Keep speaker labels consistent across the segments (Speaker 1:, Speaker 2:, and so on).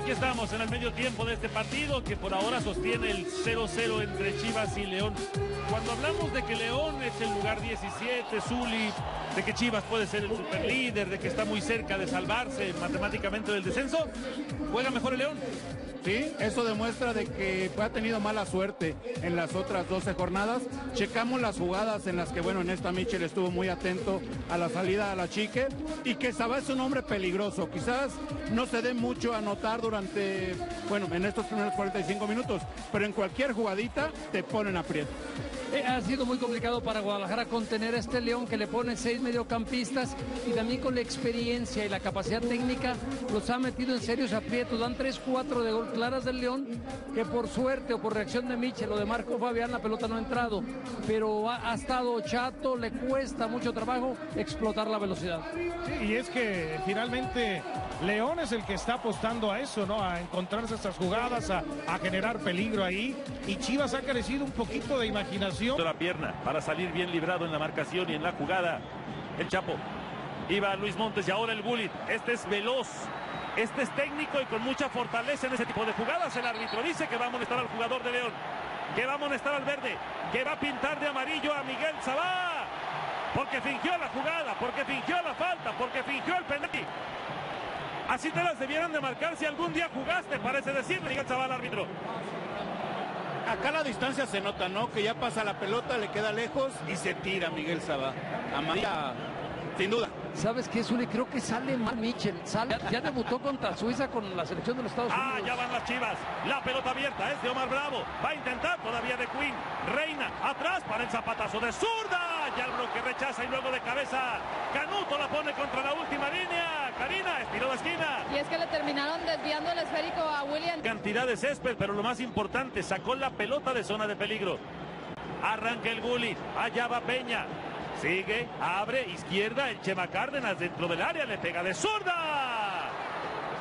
Speaker 1: Aquí estamos en el medio tiempo de este partido que por ahora sostiene el 0-0 entre Chivas y León. Cuando hablamos de que León es el lugar 17, Zuli, de que Chivas puede ser el superlíder, de que está muy cerca de salvarse matemáticamente del descenso, juega mejor el León.
Speaker 2: Sí, eso demuestra de que ha tenido mala suerte en las otras 12 jornadas. Checamos las jugadas en las que, bueno, en esta Michel estuvo muy atento a la salida a la chique y que Sabá es un hombre peligroso. Quizás no se dé mucho a notar durante, bueno, en estos primeros 45 minutos, pero en cualquier jugadita te ponen aprieto.
Speaker 3: Eh, ha sido muy complicado para Guadalajara contener a este León que le pone seis mediocampistas y también con la experiencia y la capacidad técnica los ha metido en serios aprietos. Dan 3-4 de gol claras del León que por suerte o por reacción de Michel o de Marco Fabián la pelota no ha entrado. Pero ha, estado chato, le cuesta mucho trabajo explotar la velocidad.
Speaker 4: Y es que finalmente León es el que está apostando a eso, ¿no? A encontrarse estas jugadas, a, generar peligro ahí. Y Chivas ha crecido un poquito de imaginación.
Speaker 1: La pierna para salir bien librado en la marcación y en la jugada. El Chapo. Iba Luis Montes y ahora el Bullet. Este es veloz. Este es técnico y con mucha fortaleza en ese tipo de jugadas. El árbitro dice que va a amonestar al jugador de León. Que va a amonestar al verde. Que va a pintar de amarillo a Miguel Sabá. Porque fingió la jugada, porque fingió la falta, porque fingió el penalti. Así te las debieran de marcar si algún día jugaste, parece decir Miguel Sabá al árbitro.
Speaker 2: Acá la distancia se nota, ¿no? Que ya pasa la pelota, le queda lejos y se tira Miguel Sabá. Amarilla, sin duda.
Speaker 3: ¿Sabes qué, Zuli? Creo que sale mal Michel. Sale, ya debutó contra Suiza con la selección de los Estados Unidos.
Speaker 1: Ah, ya van las chivas. La pelota abierta es de Omar Bravo. Va a intentar todavía de Queen. Reina atrás para el zapatazo de zurda. Ya el bloque rechaza y luego de cabeza. Canuto la pone contra la última
Speaker 5: desviando el esférico a William.
Speaker 1: Cantidad de césped, pero lo más importante, sacó la pelota de zona de peligro. Arranca el Gulli. Allá va Peña. Sigue, abre, izquierda, el Chema Cárdenas dentro del área, le pega de zurda.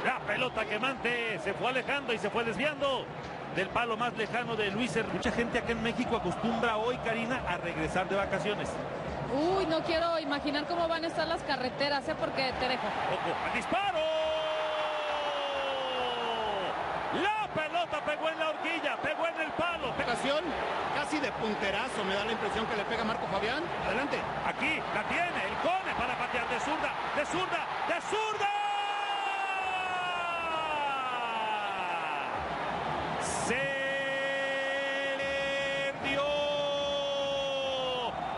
Speaker 1: La pelota quemante se fue alejando y se fue desviando del palo más lejano de Luis Mucha gente acá en México acostumbra hoy, Karina, a regresar de vacaciones.
Speaker 5: Uy, no quiero imaginar cómo van a estar las carreteras, ¿eh? Porque te dejo.
Speaker 1: Ojo, disparo. La pelota pegó en la horquilla, pegó en el palo.
Speaker 2: Ocasión casi de punterazo, me da la impresión que le pega Marco Fabián. Adelante.
Speaker 1: Aquí la tiene el Cone para patear de zurda, de zurda, de zurda. Se le dio.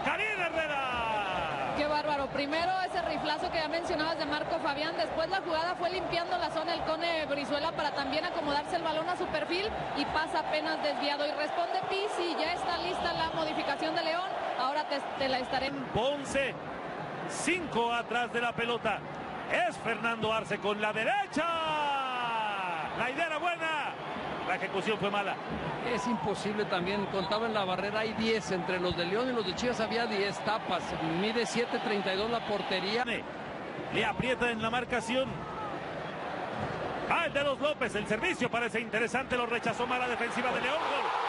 Speaker 1: Karina Herrera.
Speaker 5: Qué bárbaro. Primero ese riflazo que ya mencionabas de Marco Fabián. Después la jugada fue limpiando la zona el Cone Brizuela para también acomodarse el balón a su perfil y pasa apenas desviado. Y responde Pisi. Ya está lista la modificación de León. Ahora te, la estaré.
Speaker 1: Ponce, cinco atrás de la pelota. Es Fernando Arce con la derecha. La idea era buena. La ejecución fue mala.
Speaker 3: Es imposible también, contaba en la barrera, hay 10 entre los de León y los de Chivas había 10 tapas, mide 7.32 la portería.
Speaker 1: Le aprieta en la marcación. Ah, el de los López. El servicio parece interesante. Lo rechazó mala defensiva de León. Gol.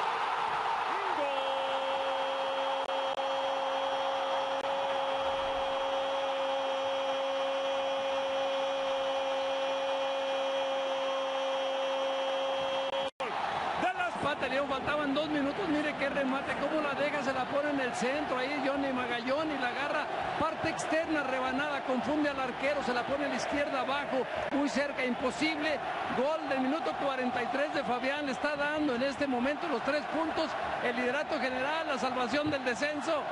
Speaker 3: León, faltaban dos minutos, mire qué remate, cómo la deja, se la pone en el centro, ahí Johnny Magallón y la agarra, parte externa, rebanada, confunde al arquero, se la pone a la izquierda abajo, muy cerca, imposible, gol del minuto 43 de Fabián, le está dando en este momento los tres puntos, el liderato general, la salvación del descenso.